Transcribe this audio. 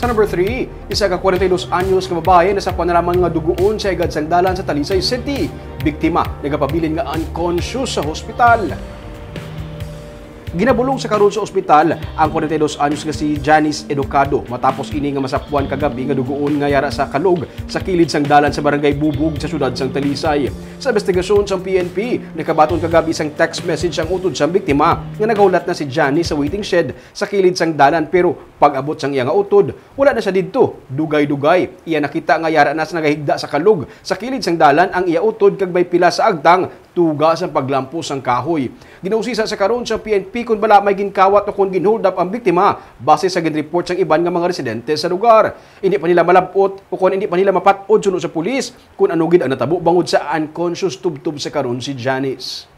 Sa number 3, isa ka 42 anyos ka babae na sa panalaman nga duguon sa igad sang dalan sa Talisay City. Biktima nagapabilin nga unconscious sa hospital. Ginabulong sa karon sa ospital ang 42 anyos nga si Janice Educado matapos ini nga masapuan kagabi nga duguon nga yara sa kalog sa kilid sang dalan sa barangay Bubug sa syudad sang Talisay. Sa investigasyon sa PNP, nakabaton kagabi isang text message ang utod sa biktima nga nagahulat na si Janice sa waiting shed sa kilid sang dalan pero pag abot sang iya nga utod, wala na siya didto. Dugay-dugay, iya nakita nga yara na sa nagahigda sa kalog sa kilid sang dalan ang iya utod kag may pila sa agtang tuga sa paglampos sang kahoy. Ginausisa sa karon sa PNP kung bala may ginkawat o kung ginhold up ang biktima base sa ginreport sang iban nga mga residente sa lugar. Hindi pa nila malabot o kung hindi pa nila mapatod sunod sa pulis kung ano gid ang natabo bangod sa unconscious tubtub sa karon si Janice.